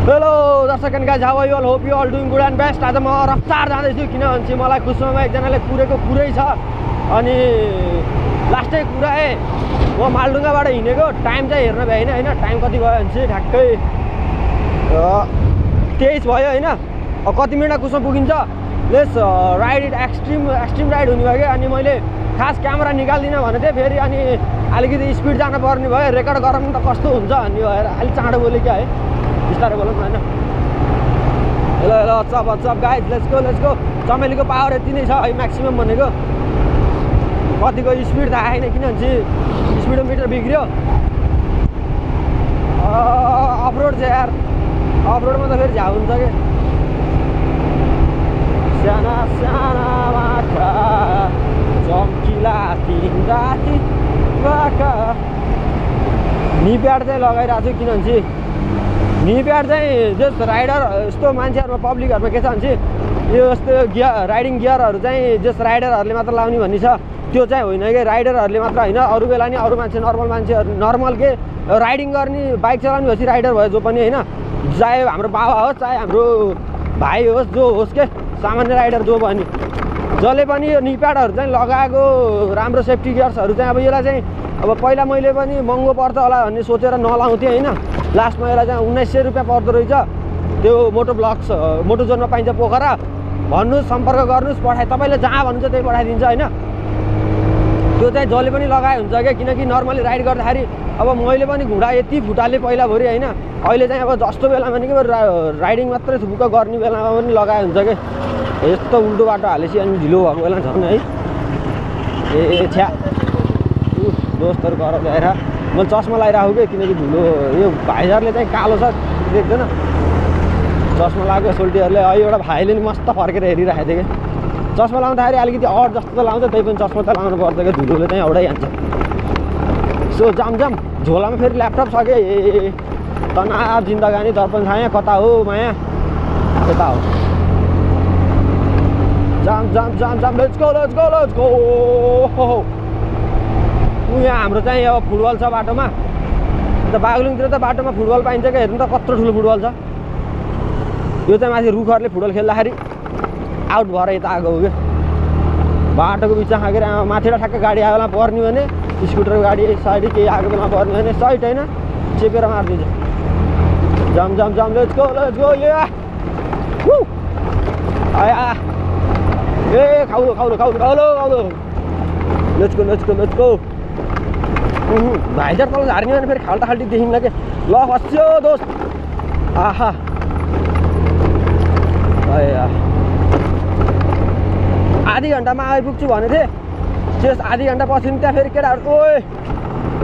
Hello दर्शक and guys how all hope you all doing good and best आज म रफ्तार जाँदैछु किनभने चाहिँ मलाई खुसमा एकजनाले कुरेको कुरै छ। अनि लास्टै कुरा है म मालडुङ्गाबाट हिँडेको। टाइम चाहिँ हेर्न भ्याइनँ होइन? टाइम कति भयो भने चाहिँ ठ्याक्कै तेइस भयो होइन? कति मिनटमा कुसमा पुगिन्छ? Let's ride it extreme extreme ride हुने भयो कि अनि मैले खास क्यामेरा निकाल्दिनँ भने चाहिँ फेरि। अनि अलिकति स्पिड जानु पर्ने भयो। रेकर्ड गराउनु त कस्तो हुन्छ? भन्ने भएर अलिक चाँडो बोलेँ क्या है। बिस्तारै बोलौँ न होइन? हेलो हेलो अचप अचप guide let's go let's go चमेलीको power यति नै छ है म्याक्सिमम् भनेको। कतिको स्पिड त आएन किनभने स्पिडोमिटर बिग्रियो। अफरोड चाहिँ यार। अफरोडमा त फेरि झ्याउ हुन्छ कि? साना साना माछा चम्किला तिम्रा तिम्राका नि प्याड चाहिँ लगाइरहेको छु किनभने चाहिँ नि प्याड चाहिँ जस राइडर यस्तो मान्छेहरूमा पब्लिकहरूमा के छ भने यो यस्तो गियर राइडिङ गियरहरू चाहिँ जस राइडरहरूले मात्र लाउने भन्ने छ। त्यो चाहिँ होइन कि राइडरहरूले मात्र होइन। अरू बेला नि अरू मान्छे नर्मल मान्छेहरू नर्मल के राइडिङ गर्ने बाइक चलाउने भएपछि राइडर भयो जो पनि होइन। चाहे हाम्रो बाबा होस् चाहे हाम्रो भाइ होस् जो होस् के सामान्य राइडर जो भयो नि। जसले पनि यो निप्याडहरू चाहिँ लगाएको राम्रो सेफ्टी गियर्सहरू चाहिँ अब यसलाई चाहिँ अब पहिला मैले पनि महँगो पर्छ होला भन्ने सोचेर नलाउँथेँ होइन। लास्टमा यसलाई चाहिँ उन्नाइस सय रुपियाँ पर्दो रहेछ। त्यो मोटो ब्लक्स मोटो जोनमा पाइन्छ पोखरा। भन्नुहोस् सम्पर्क गर्नुहोस् पठाए तपाईँले जहाँ भन्नुहुन्छ त्यही पठाइदिन्छ होइन। त्यो चाहिँ जसले पनि लगाए हुन्छ क्या किनकि नर्मली राइड गर्दाखेरि अब मैले पनि घुँडा यति फुटाले पहिला भरि होइन अहिले चाहिँ अब जस्तो बेलामा नि के राइडिङ मात्रै थुपुक्क गर्ने बेलामा पनि लगाए हुन्छ कि यस्तो उल्टो बाटो हालेपछि अनि ढिलो भएको बेला झन् है। ए छ्या। दोस्तहरू गर ल्याएर मैले चस्मा लगाइरहेको कि किनकि धुलो यो भाइजरले चाहिँ कालो छ देख्दैन? चस्मा लगाएको सोल्टीहरूले है एउटा भाइले नि मस्त फर्केर हेरिरहेको थियो कि। चस्मा लाउँदाखेरि अलिकति अड जस्तो त लाउँछ त्यही पनि चस्मा त लाउनु पर्छ कि धुलोले चाहिँ एउटै हान्छ सो जाम जाम झोलामा फेरि ल्यापटप छ कि? ए तनाव जिन्दगानी दर्पण छाया कता हो माया? कता हो। जाम जाम जाम जाम let's go let's go let's go ऊ यहाँ हाम्रो चाहिँ अब फुटबल छ बाटोमा। अन्त बागलुङतिर त बाटोमा फुटबल पाइन्छ क्या हेर्नु त कत्रो ठुलो फुटबल छ। यो चाहिँ माथि रुखहरूले फुटबल खेल्दाखेरि आउट भएर यता आएको हो क्या। बाटोको बिचमा खाएर माथिबाट ठ्याक्क गाडी आयो बेला पर्ने भने स्कुटरको गाडी साइड केही आएको बेला पर्ने भने साइड होइन चेपेर मारिदिन्छ। जाम जाम जाम लेट्स गो लेट्स गो ए खाउलो खाउलो खाउलो खाउलो खाउलो। Let's go let's go let's go भाइजार तल झार्ने भने फेरि खाल्टा खाल्टी देखिन्न के ल फस्यो दोस्त। आहा। आधी घन्टामा आइपुग्छु भनेको थिएँ त्यस आधी घन्टा पछि त्यहाँ फेरि केटाहरू ओए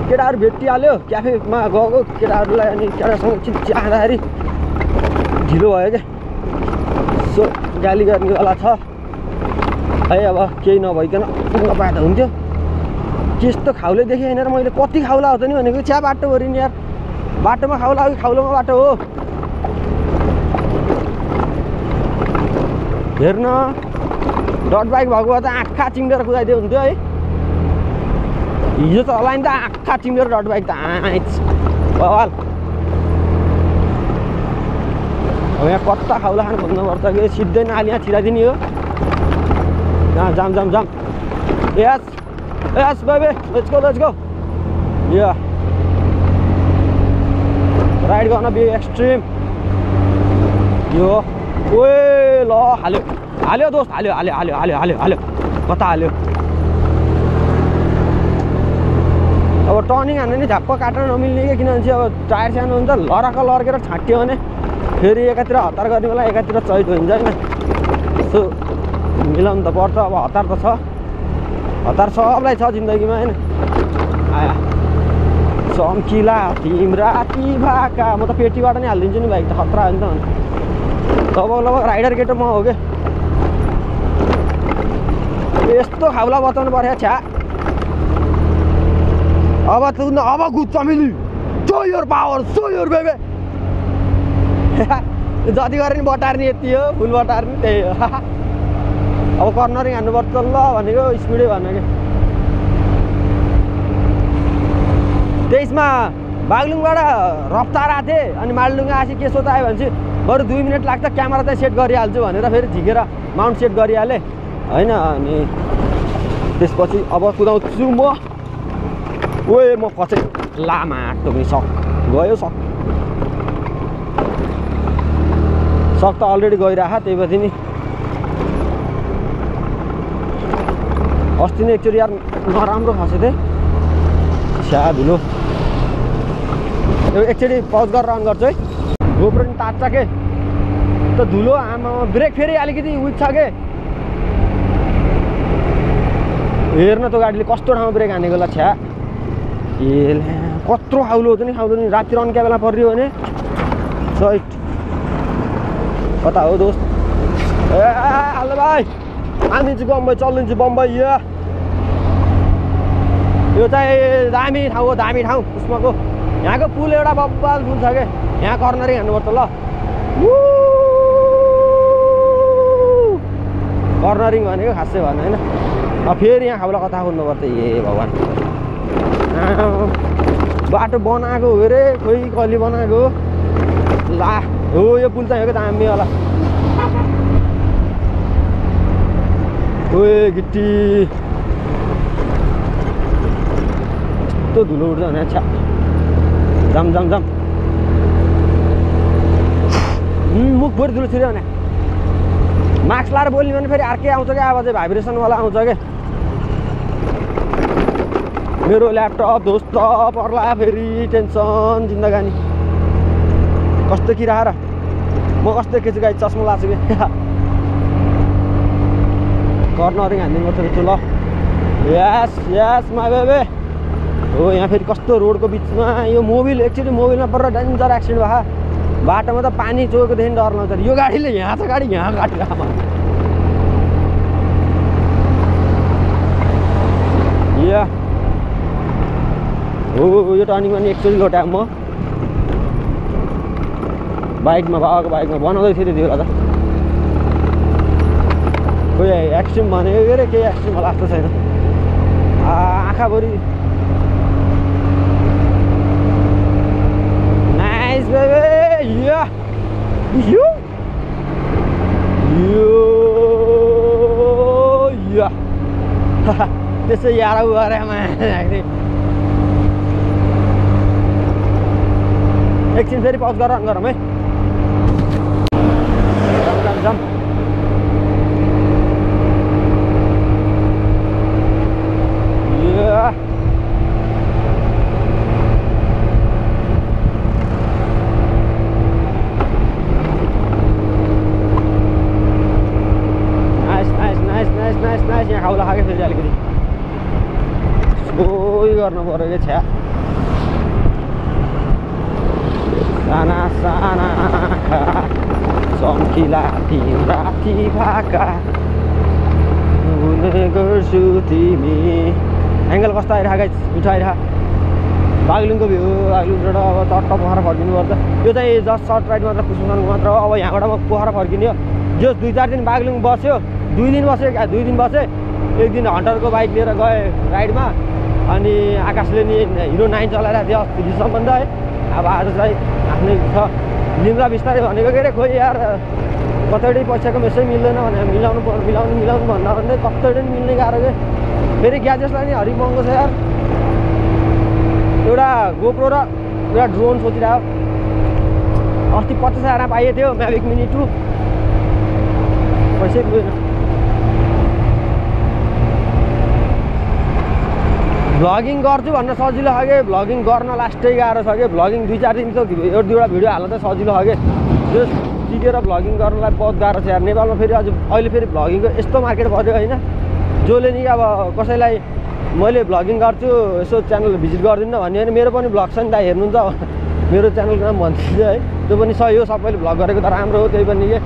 केटाहरू भेटिहाल्यो क्याफेमा गएको केटाहरूलाई अनि केटासँग चिच्याउँदाखेरि ढिलो भयो क्या सो गाली गर्नेवाला छ है अब केही नभइकन पुग्न पाए त हुन्थ्यो त्यस्तो खाउले देखेँ होइन र मैले कति खाउला हो त नि भनेको चिया बाटोभरि नि यार। बाटोमा खाउला हो कि खाउलोमा बाटो हो? हेर्न। डट बाइक भएको भए त आँखा चिम्लेर कुदाइदियो हुन्थ्यो है। हिजो त होला नि त आँखा चिम्लेर डट बाइक त आँच। बवाल अब यहाँ कता खाउला खानु भन्नुपर्छ कि? सिधै नाली यहाँ छिराइदिने हो। जाम जाम जाम। यस। यस बाबे let's go let's go yeah ride गर्न बी एक्सट्रिम यो ओए ल हाल्यो हाल्यो दोस्त. हाल्यो हाल्यो हाल्यो हाल्यो हाल्यो हाल्यो कता हाल्यो अब टर्निङ हान्ने नि झ्याप्प काट्न नमिल्ने कि किनभने चाहिँ अब टायर सानो हुन्छ लराक लर्केर छाँट्यो भने फेरि एकातिर हतार गर्ने बेला एकातिर चैत हुन्छ होइन यसो मिलाउनु त पर्छ अब हतार त छ। हतार सबलाई छ जिन्दगीमा होइन चम्किला तिम्रा भाका म त पेटीबाट नै हालिदिन्छु नि बाइक त खतरा हो नि त लगभग लगभग राइडर केटो म हो कि यस्तो खाउला बचाउनु पर्यो छ्या अब त अब good Chameli so your power so your बेबे जति गरे नि बटार्ने यति हो फुल बटार्ने त्यही हो अब कर्नरिङ हान्नुपर्छ ल भनेको स्पिडै भन्नु कि तेइसमा बागलुङबाट रफ्तार आएको थिएँ अनि मालडुङ्गा आएपछि के सोच आयो भने बरु दुई मिनट लाग्छ क्यामेरा चाहिँ सेट गरिहाल्छु भनेर फेरि झिकेर माउन्ट सेट गरिहालेँ। होइन अनि त्यसपछि अब कुदाउँछु म। ओए म पछि लामा टोक्ने सक। गयो सक। सक त अलरेडी गइरह त्यही पछि नि अस्ति नै एकचोटि यार नराम्रो खसेको थिएँ। स्या धुलो एकचोटि पज गरेर अन गर्छु है। गोप्रो नि तात्छ के? त धुलो आमा ब्रेक फेरि अलिकति उयो छ के? हेर्न त्यो गाडीले कस्तो ठाउँमा ब्रेक हानेको ल छ्या। ए कत्रो खाउलो हुन्छ नि खाउलो नि। राति रन्क्या बेला परियो भने। सहित कता हो दोस्त? ए हेलो भाइ चाहिँ बम्बई चल्लिन्छु बम्बई या चाहिँ दामी ठाउँ हो दामी ठाउँ उस्माको यहाँको पुल एउटा बब्बाल पुल छ क्या यहाँ कर्नरिङ हान्नुपर्छ ल कर्नरिङ भनेको खासै भएन होइन फेरि यहाँ खाउला कता खोज्नुपर्छ ए भगवान् बाटो बनाएको हो अरे खोइ कहिले बनाएको? ला हो यो पुल चाहिँ हो क्या दामीवाला ओए गिट्टी कस्तो धुलो उठ्छ भने छ्या जाम जाम जाम मुखभरि धुलो छिर्यो भने मास्क लाएर बोल्ने भने फेरि अर्कै आउँछ क्या चाहिँ भाइब्रेसनवाला आउँछ क्या मेरो ल्यापटप ध्वस्त पर्ला फेरि टेन्सन जिन्दगानी कस्तो किरा र म कस्तो केछु गाई चस्मा लाएको छु कि कर्नरिङ हानिदिनु पर्छ रहेछ ल यस यस मा बेबे हो यहाँ फेरि कस्तो रोडको बिचमा यो मोबिल एकचोटि मोबिलमा परेर डेन्जर एक्सिडेन्ट भयो बाटोमा त पानी चोकेदेखि डर लाउँछ यो गाडीले यहाँ छ गाडी यहाँ गाडी या हो यो टर्निङमा नि एकचोटि लोटाएँ म बाइकमा बाबाको बाइकमा बनाउँदै थिएँ त्यति बेला त खोइ एक्सट्रिम भनेको के अरे केही एक्सट्रिम होला जस्तो छैन आँखाभरि नाइस या यो त्यसै यार गरेमा एकछिन फेरि पज अन गरौँ है जाम, जाम, जाम। Yeah. Nice nice nice nice nice nice यहाँ खाउला खाएको फेरि अलिकति सोही गर्नु पऱ्यो कि छ्या साना साना चम्किला तिम्रा भाका गर्छु तिमी एङ्गल कस्तो आइरहेको मिठो आइरहेको बागलुङको भ्यू बागलुङबाट अब चट्ट पोखरा फर्किनु पर्छ यो चाहिँ जस्ट सर्ट राइड मात्र कुसुमानको मात्र हो अब यहाँबाट म पोखरा फर्किने हो जो दुई चार दिन बागलुङ बस्यो दुई दिन बस्यो दुई दिन बसेँ एक दिन हन्टरको बाइक लिएर गएँ राइडमा अनि आकाशले नि हिरो नाइन चलाइरहेको थियो अस्ति हिजोसम्म त है अब आज चाहिँ आफ्नै छ लिम्रा बिस्तारै भनेको के अरे खोइ यार कतैवटै पैसाको मेसै मिल्दैन भने मिलाउनु पर् मिलाउनु मिलाउनु भन्दा भन्दै कतैवटै नि मिल्ने गाह्रो के फेरि ग्याजेसलाई नि हरिक महँगो छ यार एउटा गोप्रो र एउटा ड्रोन सोचिरहेको अस्ति पचास हजार पाइएको थियो म्याभिक मिनी टू पैसै पुगेन भ्लगिङ गर्छु भन्न सजिलो छ कि? भ्लगिङ गर्न लास्टै गाह्रो छ कि? भ्लगिङ दुई चार दिन त एउटा दुईवटा भिडियो हाल्न त सजिलो छ कि? त्यो टिकेर भ्लगिङ गर्नलाई बहुत गाह्रो छ यार। नेपालमा फेरि अझ अहिले फेरि भ्लगिङको यस्तो मार्केट बढ्यो होइन। जसले नि अब कसैलाई मैले भ्लगिङ गर्छु यसो च्यानल भिजिट गरिदिनु भन्यो भने मेरो पनि भ्लग छ नि त हेर्नुहुन्छ मेरो च्यानलको नाम भनिदिन्छु है। त्यो पनि सही हो सबैले भ्लग गरेको त राम्रो हो त्यही पनि के?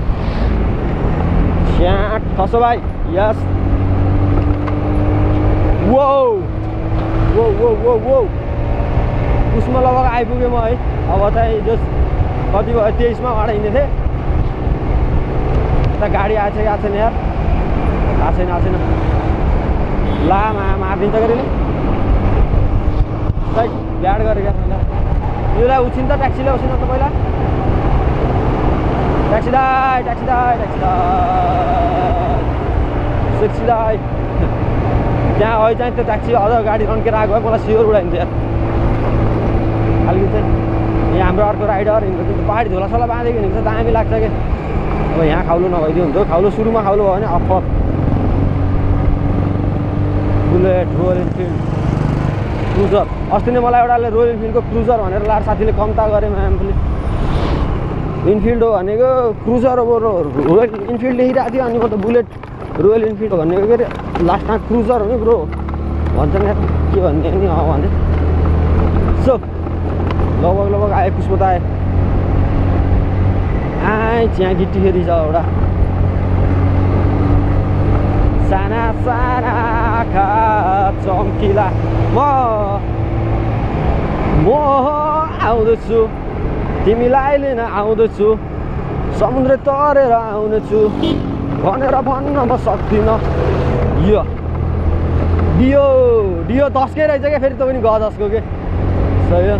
स्याट खसो भाइ। यस वो वो वो वो वो उसमा लगभग आइपुगेँ म है अब चाहिँ जस कति भयो तेइसमा हिँड्ने थिएँ त गाडी आएको छ कि आएको छैन यार आएको छैन आएको छैन ला मारिदिन्छ गरेले खै ब्याड गरेको क्या यसलाई उछिन त ट्याक्सीलाई उछिन त पहिला ट्याक्सी दाई ट्याक्सी दाई ट्याक्सी दाई सेक्सी दाई त्यहाँ अहिले चाहिँ त्यो ट्याक्सी अझ गाडी रन्केर आएको भए मलाई सियोर उडाइन्छ यार खालि चाहिँ यहाँ हाम्रो अर्को राइडर हिँड्छ त्यो पहाडी झोलासोला बाँधेको हिँड्छ दामी लाग्छ कि अब यहाँ खाउलो नभइदियो हुन्छ खाउलो सुरुमा खाउलो भयो भने अफर बुलेट रोयल इन्फिल्ड क्रुजर अस्ति नै मलाई एउटाले रोयल इन्फिल्डको क्रुजर भनेर लाएर साथीले कम्ता गरेँ म्यामले इन्फिल्ड हो भनेको क्रुजर हो रोयल इन्फिल्ड लेखिरहेको थियो अनि म त बुलेट। रोयल इन्फिल्ड भनेको के अरे? लास्टमा क्रुजर हो नि ब्रो। भन्छन् यार के भन्ने नि अँ भने। सो लगभग लगभग आए पुष्प त आए। आए चिया गिट्टी फेरि छ एउटा। साना साना आँखा चम्किला। म म आउँदैछु। तिमीलाई लिन आउँदैछु। समुद्र तरेर आउनेछु भनेर भन्न म सक्दिनँ यो डियो डियो दसकै रहेछ क्या फेरि त पनि ग के सही हो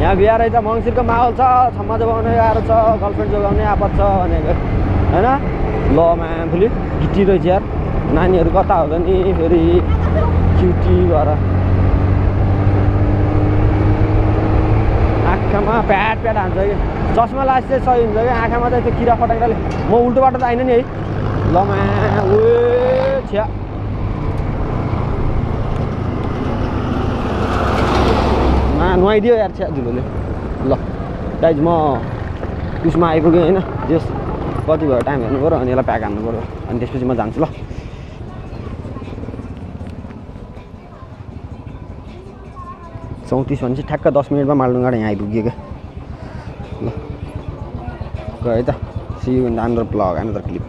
यहाँ बिहा रहेछ मङ्सिरको माहौल छ छम्मा जोगाउने आएर छ गर्लफ्रेन्ड जोगाउने आपत छ भनेको होइन ल म्यामफुली गिटी रहेछ यार नानीहरू कता होला नि फेरि क्युटी भएर आँखामा प्याट प्याट हान्छ कि? चस्मा लास चाहिँ सही हुन्छ कि? आँखामा चाहिँ त्यो किरा फटाङ्ग्राले म उल्टो बाटो त आइन नि है। ल म्या उए छ्या। नुहाइदियो यार छ्या धुलोले ल गाइज म उसमा आइपुगेँ होइन। जस कति भयो टाइम हेर्नु पऱ्यो अनि यसलाई प्याक हान्नु पऱ्यो। अनि त्यसपछि म जान्छु ल। चौतिस भनेपछि ठ्याक्क दस मिनटमा मालडुङबाट यहाँ आइपुग्यो क्या। गयो है त see you in the blog clip